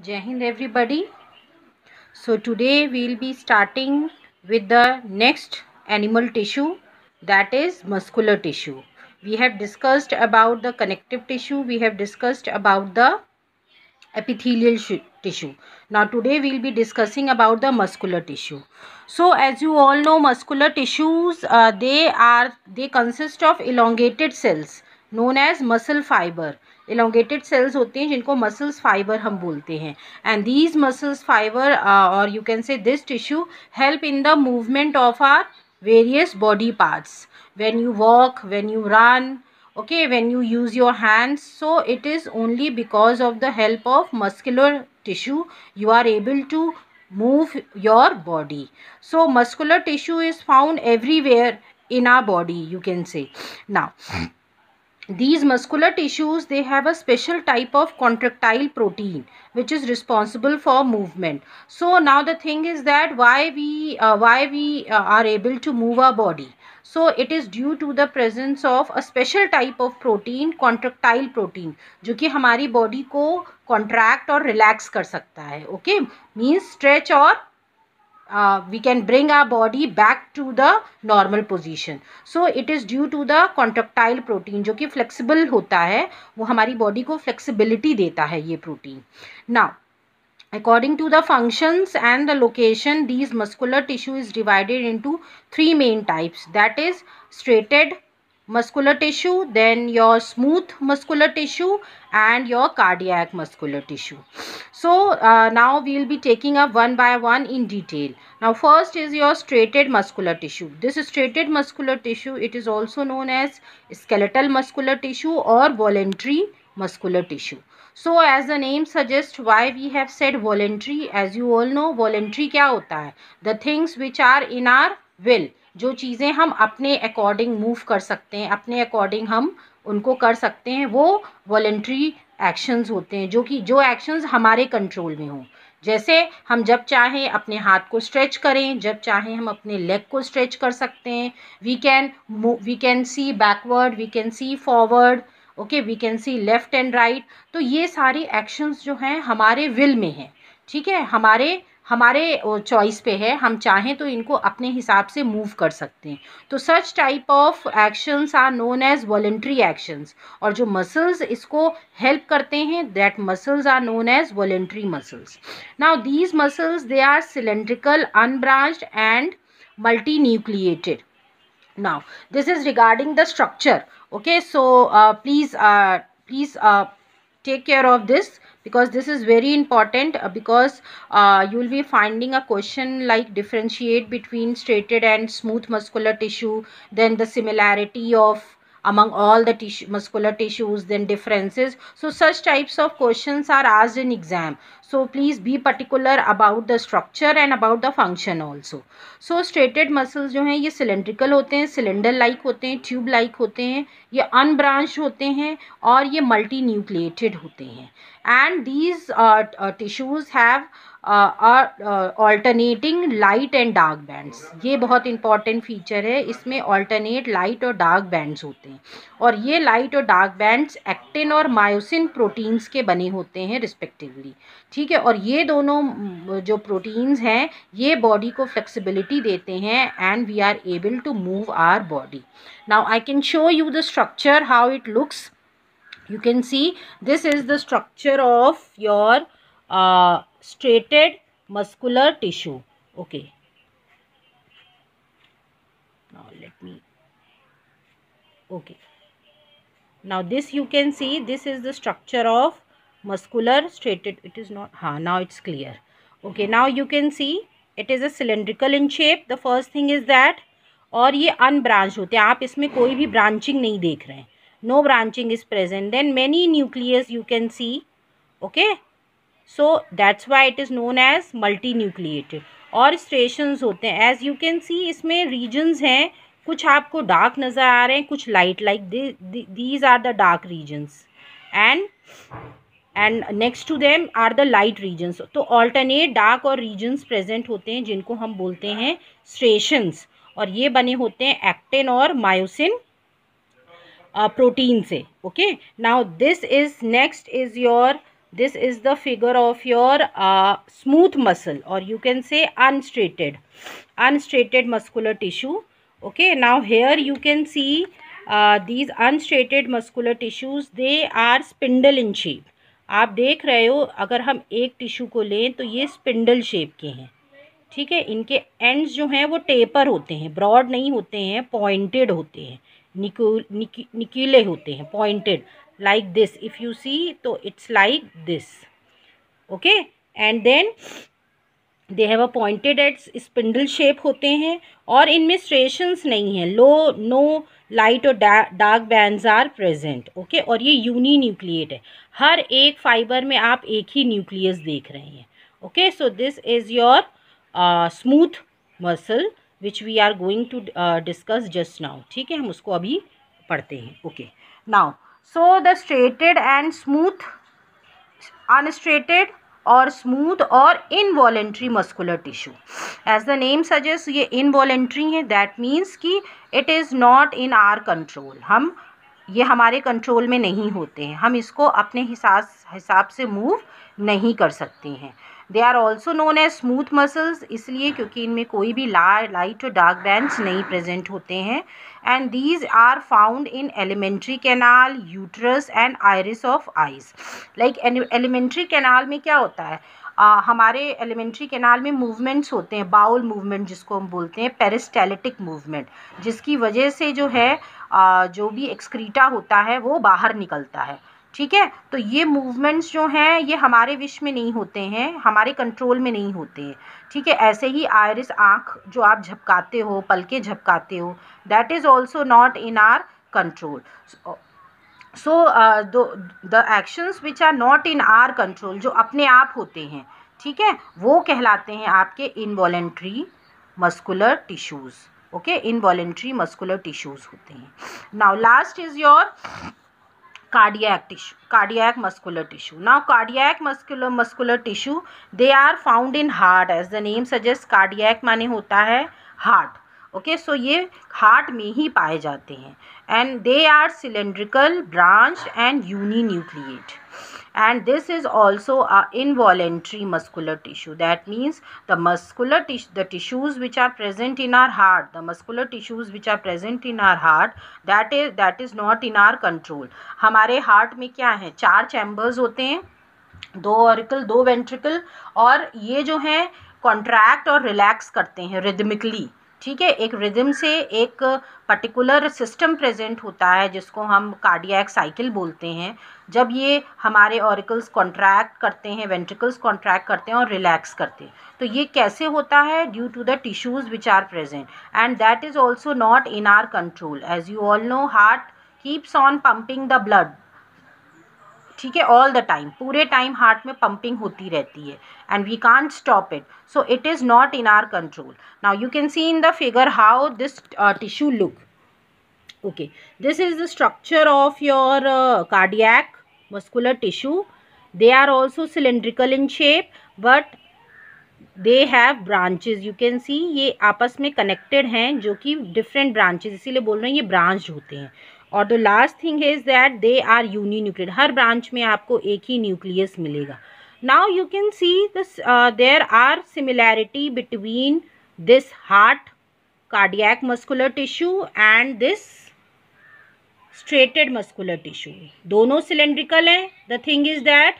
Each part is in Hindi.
Jai Hind everybody. So today we'll be starting with the next animal tissue that is muscular tissue. We have discussed about the connective tissue. We have discussed about the epithelial tissue. Now today we'll be discussing about the muscular tissue. So as you all know muscular tissues uh, they are they consist of elongated cells known as muscle fibre elongated cells होते हैं जिनको मसल्स फाइबर हम बोलते हैं. एंड दीज मसल्स फाइबर और you can say this tissue help in the movement of our various body parts when you walk when you run okay when you use your hands so it is only because of the help of muscular tissue you are able to move your body so muscular tissue is found everywhere in our body you can say now these muscular tissues they have a special type of contractile protein which is responsible for movement so now the thing is that why we uh, why we uh, are able to move our body so it is due to the presence of a special type of protein contractile protein जो कि हमारी बॉडी को कॉन्ट्रैक्ट और रिलैक्स कर सकता है ओके मीन्स स्ट्रेच और uh, we can bring our body back to the normal position so it is due to the contractile protein जो कि flexible होता है वो हमारी body को flexibility देता है ये protein now according to the functions and the location these muscular tissue is divided into three main types that is striated muscular tissue then your smooth muscular tissue and your cardiac muscular tissue. So uh, now we will be taking up one by one in detail. Now first is your striated muscular tissue. This striated muscular tissue it is also known as skeletal muscular tissue or voluntary muscular tissue. So as the name suggests why we have said voluntary? As you all know voluntary kya hota hai the things which are in our will जो चीज़ें हम अपने अकॉर्डिंग मूव कर सकते हैं, अपने अकॉर्डिंग हम उनको कर सकते हैं, वो वॉल्ट्री एक्शंस होते हैं, जो कि, जो एक्शंस हमारे कंट्रोल में हों। जैसे हम जब चाहें अपने हाथ को स्ट्रेच करें, जब चाहें हम अपने लेग को स्ट्रेच कर सकते हैं we can we can see backward we can see forward okay we can see left and right तो ये सारे एक्शंस जो हैं हमारे विल में हैं, ठीक है? हमारे हमारे चॉइस पे है हम चाहें तो इनको अपने हिसाब से मूव कर सकते हैं। तो such type of actions are known as voluntary actions और जो मसल्स इसको हेल्प करते हैं that muscles are known as voluntary muscles now these muscles they are cylindrical unbranched and multi nucleated regarding the structure okay? So uh, please uh, please uh, take care of this because this is very important uh, because uh, you will be finding a question like differentiate between striated and smooth muscular tissue then the similarity of among all the tissue, muscular tissues then differences so such types of questions are asked in exam so please be particular about the structure and about the function also so striated muscles जो हैं ये cylindrical होते हैं cylinder like होते हैं tube like होते हैं ये unbranched होते हैं और ये multinucleated होते हैं and these uh, uh, tissues have alternating light and dark bands ये बहुत इंपॉर्टेंट फीचर है। इसमें ऑल्टरनेट लाइट और डार्क बैंड्स होते हैं। और ये लाइट और डार्क बैंड्स एक्टिन और मायोसिन प्रोटीन्स के बने होते हैं रिस्पेक्टिवली ठीक है? और ये दोनों जो प्रोटीन्स हैं ये बॉडी को फ्लेक्सिबिलिटी देते हैं and we are able to move our body now I can show you the structure how it looks can see this is the structure of your uh, striated muscular tissue okay now let me okay now this you can see this is the structure of muscular striated it is not हाँ now it's clear okay now you can see it is a cylindrical in shape the first thing is that और ये अनब्रांच होते हैं। आप इसमें कोई भी ब्रांचिंग नहीं देख रहे हैं। No branching is present then many nucleus you can see okay so that's why it is known as multi nucleated और स्टेशंस होते हैं। एज यू कैन सी इसमें रीजन्स हैं। कुछ आपको डार्क नज़र आ रहे हैं, कुछ light like these are the dark regions and and next to them are the light regions तो ऑल्टरनेट डार्क और रीजन्स प्रेजेंट होते हैं, जिनको हम बोलते हैं स्टेशंस और ये बने होते हैं एक्टिन और मायोसिन प्रोटीन से। Okay now this is next is your this is the figure of your uh, smooth muscle or you can say unstraighted unstraighted muscular tissue okay now here you can see uh, these unstraighted muscular tissues they are spindle in shape आप देख रहे हो अगर हम एक टिश्यू को लें तो ये स्पिंडल शेप के हैं ठीक है इनके एंड्स जो हैं वो टेपर होते हैं ब्रॉड नहीं होते हैं पॉइंटेड होते हैं निकू निकीले होते हैं pointed like this. If you see so it's like this. Okay? And then they have a pointed at spindle shape होते हैं, और इनमें स्ट्रेशंस नहीं है. लो नो लाइट और dark band are present okay और ये यूनी न्यूक्लिएट है. हर एक फाइबर में आप एक ही न्यूक्लियस देख रहे हैं. Okay so this is your smooth muscle which we are going to discuss just now ठीक है? हम उसको अभी पढ़ते हैं. Okay now so the striated and smooth unstriated और स्मूथ और involuntary muscular tissue as the name suggest ये इन वॉलेंट्री है. दैट मीन्स कि it is not in our control हम, ये हमारे कंट्रोल में नहीं होते हैं. हम इसको अपने हिसाब हिसाब से मूव नहीं कर सकते हैं. They are also known as smooth muscles इसलिए क्योंकि इनमें कोई भी ला लाइट और डार्क बैंड्स नहीं प्रेजेंट होते हैं। And these are found in alimentary canal uterus and iris of eyes like alimentary canal में क्या होता है? आ, हमारे एलिमेंट्री कैनाल में मूवमेंट्स होते हैं बाउल मूवमेंट जिसको हम बोलते हैं पेरिस्टेलिटिक मूवमेंट जिसकी वजह से जो है आ, जो भी एक्सक्रीटा होता है वो बाहर निकलता है। ठीक है? तो ये मूवमेंट्स जो हैं, ये हमारे विश में नहीं होते हैं, हमारे कंट्रोल में नहीं होते हैं। ठीक है? ऐसे ही आयरिस आँख जो आप झपकाते हो, पलके झपकाते हो that is also not in our control so the actions which are not in our control जो अपने आप होते हैं, ठीक है? वो कहलाते हैं आपके involuntary muscular tissues okay involuntary muscular tissues होते हैं। Now last is your cardiac tissue cardiac muscular tissue now cardiac muscular muscular tissue they are found in heart as the name suggests cardiac माने होता है heart okay okay, so so ये हार्ट में ही पाए जाते हैं and they are cylindrical branch and uni nucleate and this is also a involuntary muscular tissue that means the muscular tissue the tissues which are present in our heart the muscular tissues which are present in our heart that is that is not in our control हमारे हार्ट में क्या है चार चैम्बर्स होते हैं दो ऑरिकल दो वेंट्रिकल और ये जो हैं कॉन्ट्रैक्ट और रिलैक्स करते हैं रिदमिकली ठीक है एक रिदम से एक पर्टिकुलर सिस्टम प्रेजेंट होता है, जिसको हम कार्डियक साइकिल बोलते हैं। जब ये हमारे ऑरिकल्स कॉन्ट्रैक्ट करते हैं वेंट्रिकल्स कॉन्ट्रैक्ट करते हैं और रिलैक्स करते हैं। तो ये कैसे होता है? Due to the tissues which are present and that is also not in our control as you all know heart keeps on pumping the blood ठीक है ऑल द टाइम पूरे टाइम हार्ट में पंपिंग होती रहती है. And we can't stop it so it is not in our control now you can see in the figure how this tissue look this is the structure of your uh, cardiac muscular tissue. They are also cylindrical in shape but they have branches you can see ये आपस में कनेक्टेड हैं जो कि डिफरेंट ब्रांचेज इसीलिए बोल रहे हैं ये ब्रांच होते हैं. और the last thing is that they are uninuclear her branch में आपको एक ही न्यूक्लियस मिलेगा। Now you can see there are similarity between this heart cardiac muscular tissue and this striated muscular tissue दोनों सिलेंड्रिकल हैं। The thing is that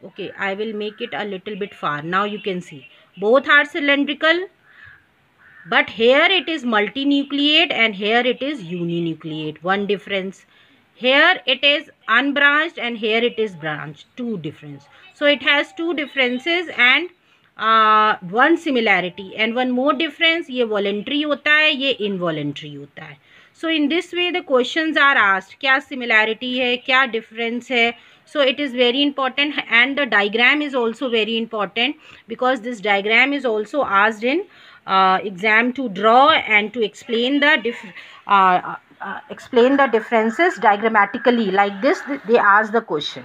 okay I will make it a little bit far now you can see both are cylindrical but here it is multinucleate and here it is uninucleate one difference here it is unbranched and here it is branched two difference so it has two differences and uh, one similarity and one more difference ये voluntary होता है ये involuntary होता है so in this way the questions are asked क्या similarity है क्या difference है so it is very important and the diagram is also very important because this diagram is also asked in uh, exam to draw and to explain the diff uh, uh, explain the differences diagrammatically. Like this they ask the question.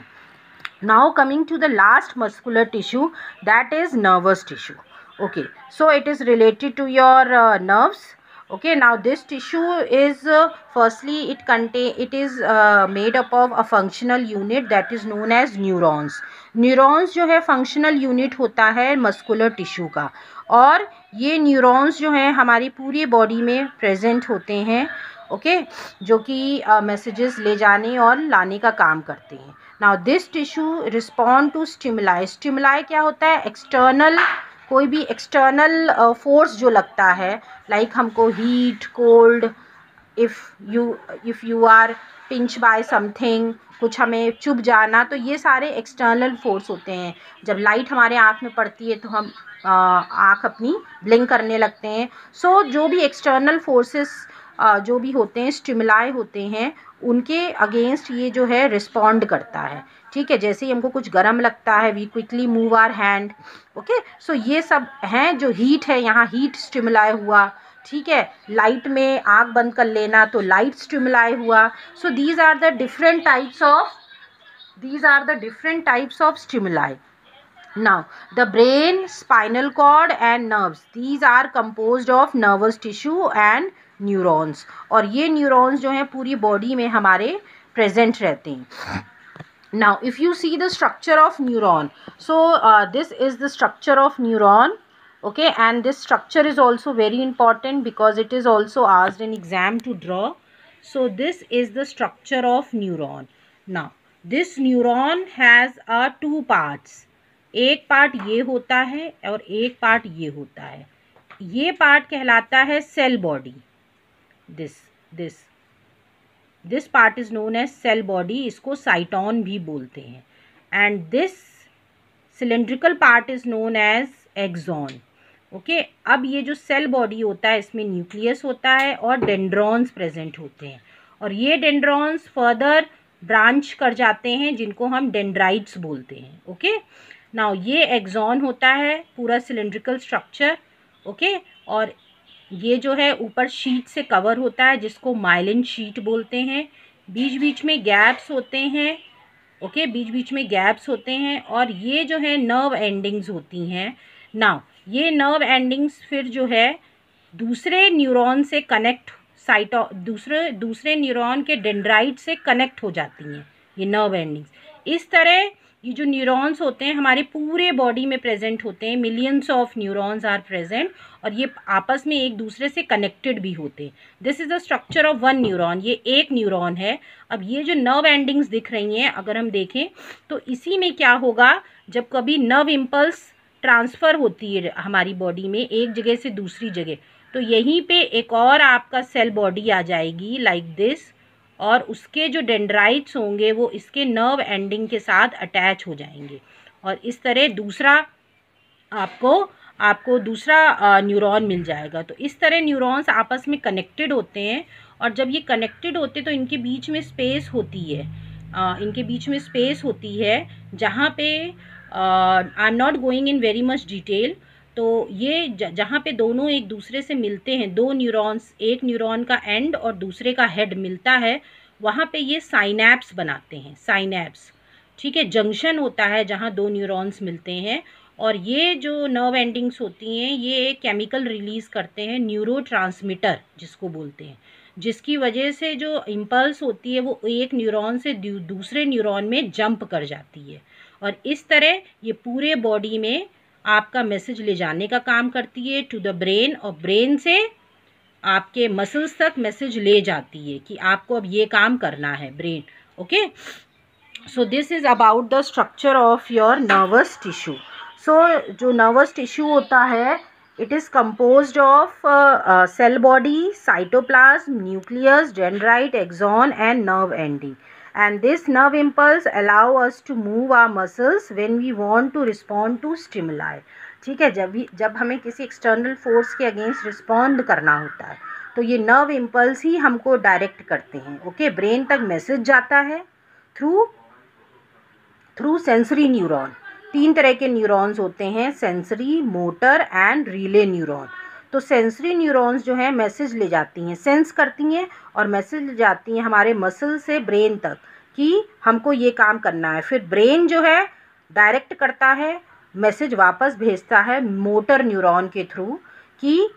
Now coming to the last muscular tissue that is nervous tissue. Okay so it is related to your uh, nerves okay now this tissue is uh, firstly it contain it is uh, made up of a functional unit that is known as neurons neurons जो है functional unit होता है muscular tissue का और ये neurons जो हैं हमारी पूरी body में present होते हैं ओके okay? जो कि मैसेजेस uh, ले जाने और लाने का काम करते हैं now this tissue respond to stimuli stimuli क्या होता है एक्सटर्नल कोई भी एक्सटर्नल फोर्स uh, जो लगता है लाइक like हमको heat cold if you if you are pinch by something कुछ हमें चुभ जाना तो ये सारे एक्सटर्नल फोर्स होते हैं। जब लाइट हमारे आँख में पड़ती है तो हम uh, आँख अपनी ब्लिंक करने लगते हैं। सो so, जो भी एक्सटर्नल फोर्सेस uh, जो भी होते हैं स्टिमुलाई होते हैं उनके अगेंस्ट ये जो है रिस्पॉन्ड करता है। ठीक है, जैसे ही हमको कुछ गर्म लगता है we quickly move our hand okay so ये सब हैं जो हीट है, यहाँ हीट स्टिमुलाई हुआ, ठीक है? लाइट में आग बंद कर लेना तो लाइट स्टिमुलाई हुआ। So these are the different types of these are the different types of stimuli now, the brain, spinal cord and nerves, these are composed of nervous tissue and neurons और ये न्यूरॉन्स जो हैं, पूरी बॉडी में हमारे प्रेजेंट रहते हैं। Now if you see the structure of neuron so this is the structure of neuron okay and this structure is also very important because it is also आज an exam to draw so this is the structure of neuron ना this neuron has a two parts एक पार्ट ये होता है और एक पार्ट ये होता है। ये पार्ट कहलाता है cell body this this this part is known as cell body इसको साइटॉन भी बोलते हैं. And this cylindrical part is known as axon okay अब ये जो सेल बॉडी होता है, इसमें न्यूक्लियस होता है और डेंड्रॉन्स प्रेजेंट होते हैं. और ये डेंड्रॉन्स फर्दर ब्रांच कर जाते हैं, जिनको हम डेंड्राइट्स बोलते हैं. ओके नाउ ये एग्जॉन होता है, पूरा सिलेंड्रिकल स्ट्रक्चर ओके और ये जो है ऊपर शीट से कवर होता है, जिसको माइलिन शीट बोलते हैं। बीच बीच में गैप्स होते हैं ओके बीच बीच में गैप्स होते हैं और ये जो है नर्व एंडिंग्स होती हैं। नाउ ये नर्व एंडिंग्स फिर जो है दूसरे न्यूरॉन से कनेक्ट साइटो दूसरे दूसरे न्यूरॉन के डेंड्राइट से कनेक्ट हो जाती हैं, ये नर्व एंडिंग्स इस तरह ये जो न्यूरॉन्स होते हैं, हमारे पूरे बॉडी में प्रेजेंट होते हैं millions of neurons are present और ये आपस में एक दूसरे से कनेक्टेड भी होते हैं। This is the structure of one neuron ये एक न्यूरॉन है। अब ये जो नर्व एंडिंग्स दिख रही हैं, अगर हम देखें तो इसी में क्या होगा, जब कभी नर्व इम्पल्स ट्रांसफ़र होती है हमारी बॉडी में, एक जगह से दूसरी जगह तो यहीं पे एक और आपका सेल बॉडी आ जाएगी लाइक like दिस और उसके जो डेंड्राइट्स होंगे वो इसके नर्व एंडिंग के साथ अटैच हो जाएँगे। और इस तरह दूसरा आपको आपको दूसरा न्यूरॉन मिल जाएगा। तो इस तरह न्यूरॉन्स आपस में कनेक्टेड होते हैं और जब ये कनेक्टेड होते तो इनके बीच में स्पेस होती है। आ, इनके बीच में स्पेस होती है जहाँ पे I am not going in very much detail तो ये जहाँ पे दोनों एक दूसरे से मिलते हैं, दो न्यूरॉन्स एक न्यूरॉन का एंड और दूसरे का हेड मिलता है, वहाँ पे ये साइनैप्स बनाते हैं साइनैप्स ठीक है जंक्शन होता है जहाँ दो न्यूरॉन्स मिलते हैं और ये जो नर्व एंडिंग्स होती हैं, ये एक केमिकल रिलीज़ करते हैं न्यूरो जिसको बोलते हैं, जिसकी वजह से जो इम्पल्स होती है वो एक न्यूरॉन से दूसरे न्यूरॉन में जंप कर जाती है। और इस तरह ये पूरे बॉडी में आपका मैसेज ले जाने का काम करती है टू द ब्रेन और ब्रेन से आपके मसल्स तक मैसेज ले जाती है कि आपको अब ये काम करना है brain okay so this is about the structure of your nervous tissue so जो नर्वस टिश्यू होता है it is compose of cell body cytoplasm nucleus dendrite axon and nerve ending and this nerve impulse allow us to move our muscles when we want to respond to stimuli. ठीक है, जब भी, जब हमें किसी एक्सटर्नल फोर्स के अगेंस्ट रिस्पॉन्ड करना होता है तो ये नर्व इम्पल्स ही हमको डायरेक्ट करते हैं ओके ब्रेन तक मैसेज जाता है थ्रू थ्रू सेंसरी न्यूरॉन तीन तरह के न्यूरॉन्स होते हैं sensory motor and relay neuron तो सेंसरी न्यूरॉन्स जो हैं मैसेज ले जाती हैं सेंस करती हैं और मैसेज ले जाती हैं हमारे मसल से ब्रेन तक कि हमको ये काम करना है। फिर ब्रेन जो है डायरेक्ट करता है मैसेज वापस भेजता है मोटर न्यूरॉन के थ्रू कि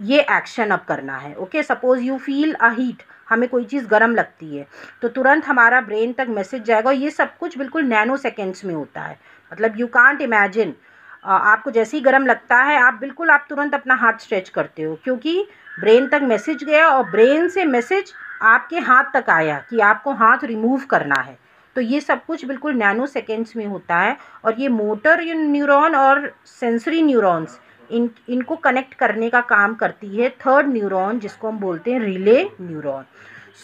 ये एक्शन अब करना है। Okay suppose you feel a heat हमें कोई चीज़ गर्म लगती है तो तुरंत हमारा ब्रेन तक मैसेज जाएगा ये सब कुछ बिल्कुल नैनो सेकेंड्स में होता है। मतलब यू कांट इमेजिन आपको जैसे ही गर्म लगता है, आप बिल्कुल आप तुरंत अपना हाथ स्ट्रेच करते हो, क्योंकि ब्रेन तक मैसेज गया और ब्रेन से मैसेज आपके हाथ तक आया कि आपको हाथ रिमूव करना है। तो ये सब कुछ बिल्कुल नैनो सेकेंड्स में होता है और ये मोटर न्यूरॉन और सेंसरी न्यूरॉन्स, इन, इनको कनेक्ट करने का काम करती है थर्ड न्यूरॉन, जिसको हम बोलते हैं relay neuron.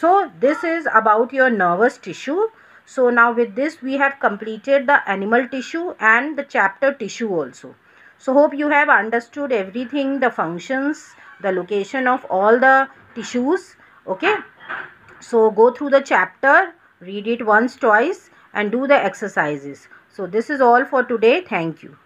So this is about your nervous tissue. So now with this we have completed the animal tissue and the chapter tissue also. So hope you have understood everything the functions the location of all the tissues okay? So go through the chapter read it once twice and do the exercises. So this is all for today. Thank you